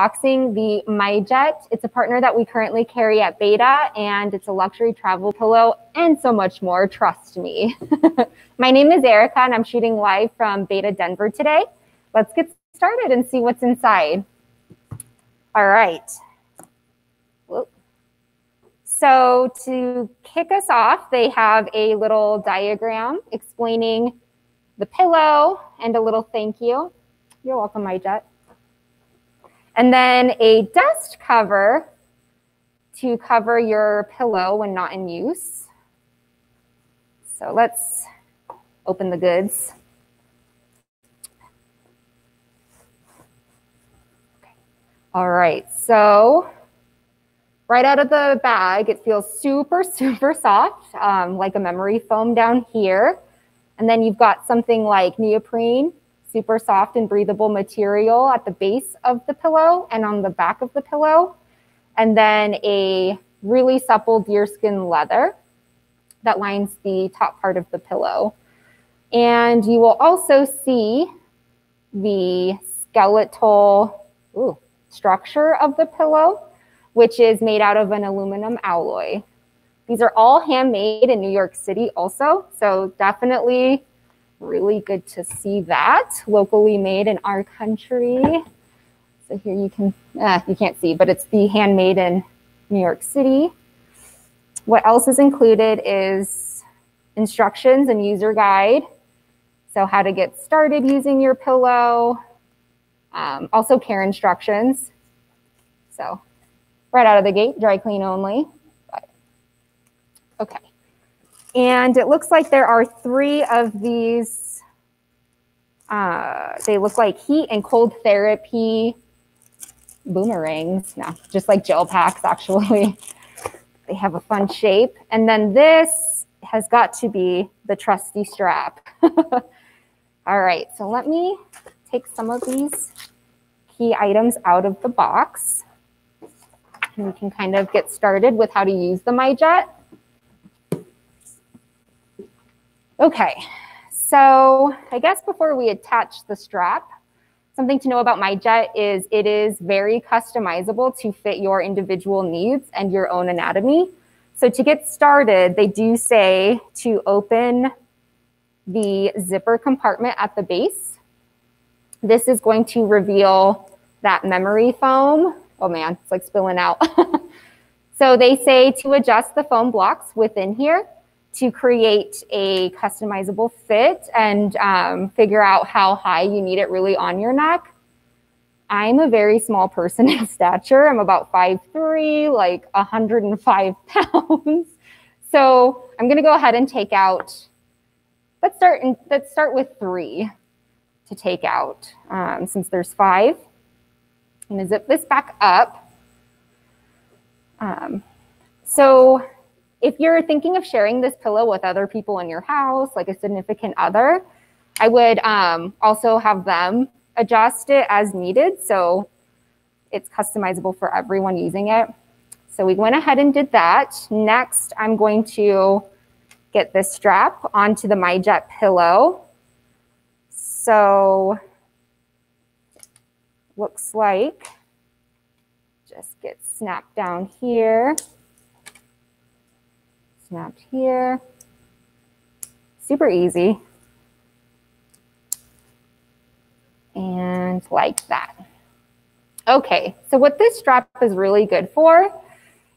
unboxing the MyJet. It's a partner that we currently carry at b8ta, and it's a luxury travel pillow and so much more, trust me. My name is Erica, and I'm shooting live from b8ta Denver today. Let's get started and see what's inside. All right. So to kick us off, they have a little diagram explaining the pillow and a little thank you. You're welcome, MyJet. And then a dust cover to cover your pillow when not in use. So let's open the goods. All right, so right out of the bag, it feels super, super soft, um, like a memory foam down here. And then you've got something like neoprene super soft and breathable material at the base of the pillow and on the back of the pillow. And then a really supple deerskin leather that lines the top part of the pillow. And you will also see the skeletal ooh, structure of the pillow, which is made out of an aluminum alloy. These are all handmade in New York City also, so definitely really good to see that locally made in our country. So here you can, eh, you can't see, but it's the handmade in New York City. What else is included is instructions and user guide. So how to get started using your pillow. Um, also care instructions. So right out of the gate, dry clean only. But, okay. And it looks like there are three of these. Uh, they look like heat and cold therapy boomerangs. No, just like gel packs, actually. they have a fun shape. And then this has got to be the trusty strap. All right, so let me take some of these key items out of the box. And we can kind of get started with how to use the MyJet. Okay, so I guess before we attach the strap, something to know about MyJet is it is very customizable to fit your individual needs and your own anatomy. So to get started, they do say to open the zipper compartment at the base. This is going to reveal that memory foam. Oh man, it's like spilling out. so they say to adjust the foam blocks within here to create a customizable fit and um, figure out how high you need it really on your neck. I'm a very small person in stature. I'm about 5'3", like 105 pounds. So I'm gonna go ahead and take out, let's start, in, let's start with three to take out um, since there's five. I'm gonna zip this back up. Um, so if you're thinking of sharing this pillow with other people in your house, like a significant other, I would um, also have them adjust it as needed. So it's customizable for everyone using it. So we went ahead and did that. Next, I'm going to get this strap onto the MyJet pillow. So looks like just get snapped down here snapped here. Super easy. And like that. Okay, so what this strap is really good for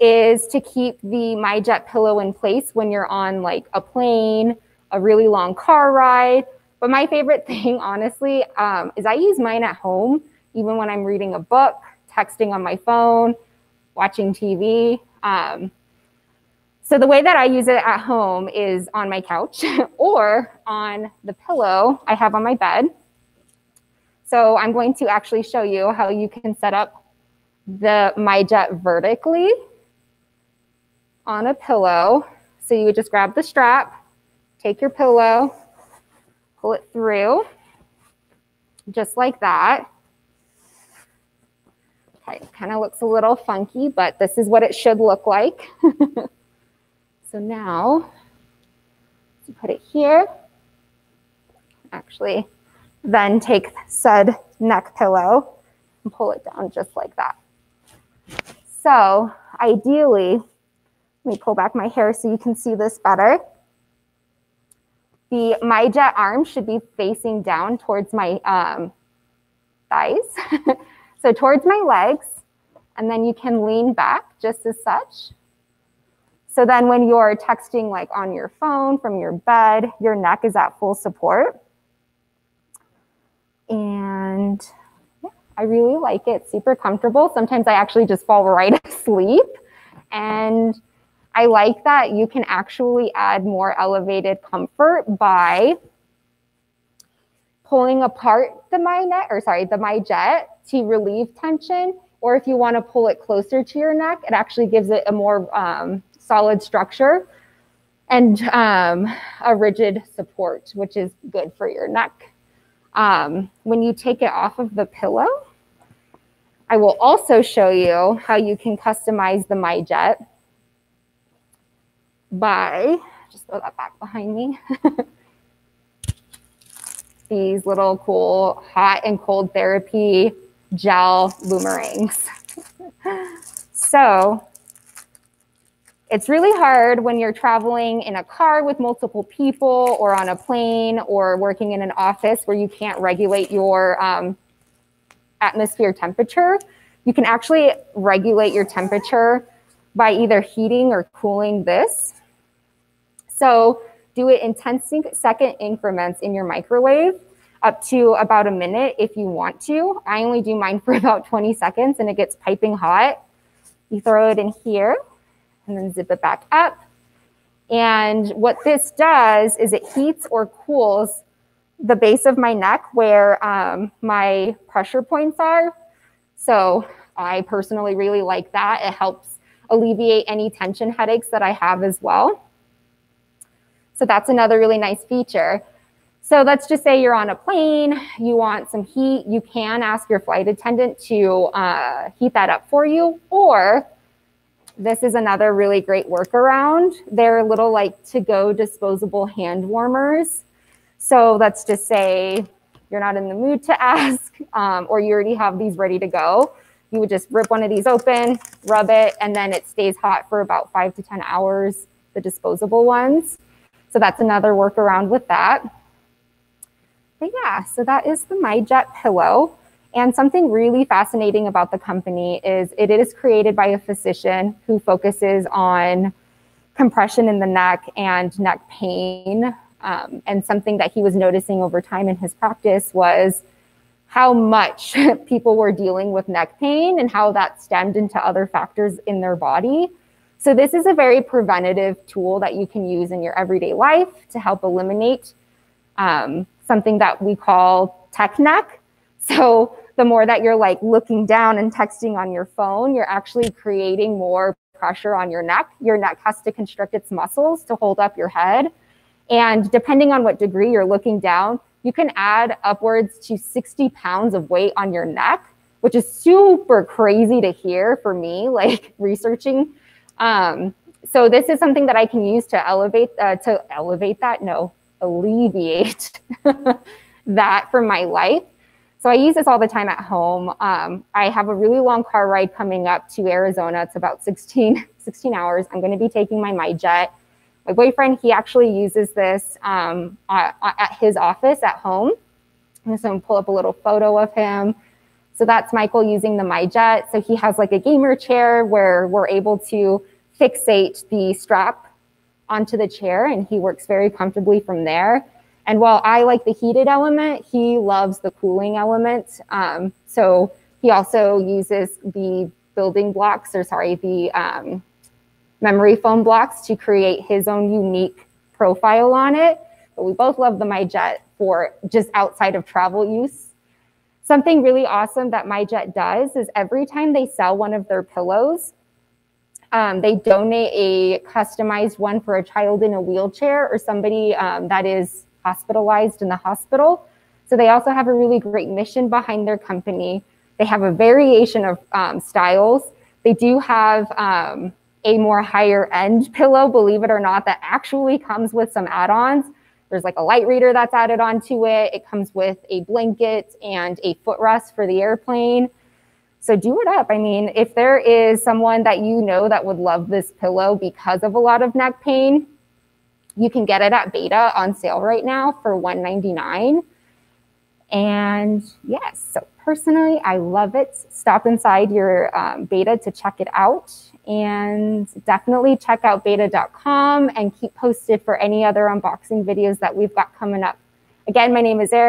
is to keep the MyJet pillow in place when you're on like a plane, a really long car ride. But my favorite thing, honestly, um, is I use mine at home, even when I'm reading a book, texting on my phone, watching TV. Um, so the way that I use it at home is on my couch or on the pillow I have on my bed. So I'm going to actually show you how you can set up the MyJet vertically on a pillow. So you would just grab the strap, take your pillow, pull it through, just like that. Okay, kind of looks a little funky, but this is what it should look like. So now, put it here, actually then take said neck pillow and pull it down just like that. So ideally, let me pull back my hair so you can see this better. The MyJet arm should be facing down towards my um, thighs. so towards my legs, and then you can lean back just as such. So then when you're texting like on your phone from your bed, your neck is at full support. And yeah, I really like it, super comfortable. Sometimes I actually just fall right asleep. And I like that you can actually add more elevated comfort by pulling apart the MyNet, or sorry, the MyJet to relieve tension. Or if you want to pull it closer to your neck, it actually gives it a more um, solid structure and um, a rigid support, which is good for your neck. Um, when you take it off of the pillow, I will also show you how you can customize the MyJet by, just throw that back behind me, these little cool hot and cold therapy gel boomerangs. so it's really hard when you're traveling in a car with multiple people or on a plane or working in an office where you can't regulate your um, atmosphere temperature. You can actually regulate your temperature by either heating or cooling this. So do it in 10 second increments in your microwave up to about a minute if you want to. I only do mine for about 20 seconds and it gets piping hot. You throw it in here and then zip it back up. And what this does is it heats or cools the base of my neck where um, my pressure points are. So I personally really like that. It helps alleviate any tension headaches that I have as well. So that's another really nice feature. So let's just say you're on a plane, you want some heat, you can ask your flight attendant to uh, heat that up for you, or this is another really great workaround. They're little like to-go disposable hand warmers. So let's just say you're not in the mood to ask, um, or you already have these ready to go. You would just rip one of these open, rub it, and then it stays hot for about five to 10 hours, the disposable ones. So that's another workaround with that. But yeah, so that is the MyJet pillow. And something really fascinating about the company is it is created by a physician who focuses on compression in the neck and neck pain. Um, and something that he was noticing over time in his practice was how much people were dealing with neck pain and how that stemmed into other factors in their body. So this is a very preventative tool that you can use in your everyday life to help eliminate um, something that we call tech neck. So the more that you're like looking down and texting on your phone, you're actually creating more pressure on your neck. Your neck has to constrict its muscles to hold up your head. And depending on what degree you're looking down, you can add upwards to 60 pounds of weight on your neck, which is super crazy to hear for me, like researching. Um, so this is something that I can use to elevate, uh, to elevate that, no, alleviate that from my life. So I use this all the time at home. Um, I have a really long car ride coming up to Arizona. It's about 16, 16 hours. I'm going to be taking my MyJet. My boyfriend, he actually uses this um, at, at his office at home. I'm just going to pull up a little photo of him. So that's Michael using the MyJet. So he has like a gamer chair where we're able to fixate the strap onto the chair and he works very comfortably from there. And while I like the heated element, he loves the cooling element. Um, so he also uses the building blocks, or sorry, the um, memory foam blocks to create his own unique profile on it. But we both love the MyJet for just outside of travel use. Something really awesome that MyJet does is every time they sell one of their pillows, um, they donate a customized one for a child in a wheelchair or somebody um, that is hospitalized in the hospital. So they also have a really great mission behind their company. They have a variation of um, styles. They do have um, a more higher end pillow, believe it or not, that actually comes with some add-ons. There's like a light reader that's added onto it. It comes with a blanket and a footrest for the airplane. So do it up. I mean, if there is someone that you know that would love this pillow because of a lot of neck pain, you can get it at b8ta on sale right now for 199. And yes, so personally, I love it. Stop inside your um, b8ta to check it out. And definitely check out b8ta.com and keep posted for any other unboxing videos that we've got coming up. Again, my name is Erin.